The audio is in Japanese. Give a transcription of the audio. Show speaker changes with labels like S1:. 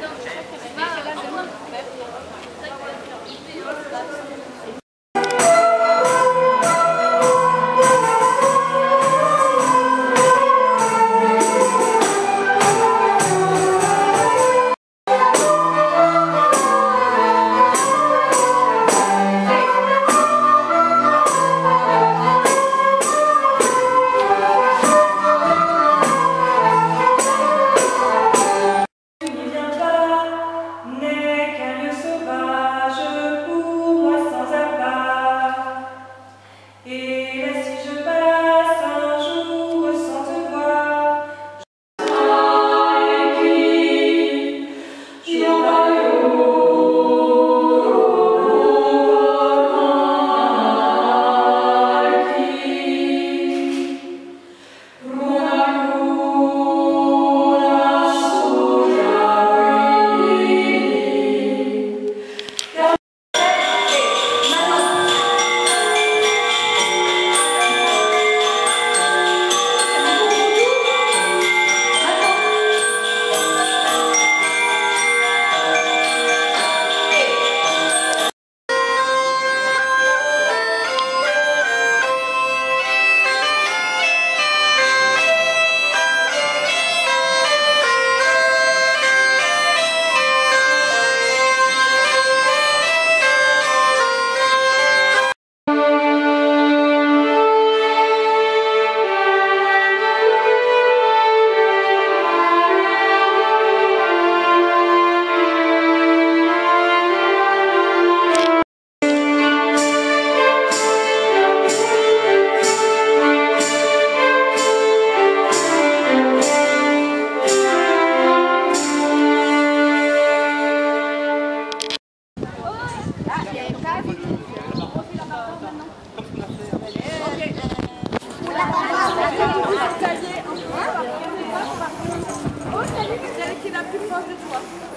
S1: Thank you.
S2: 것 같아요.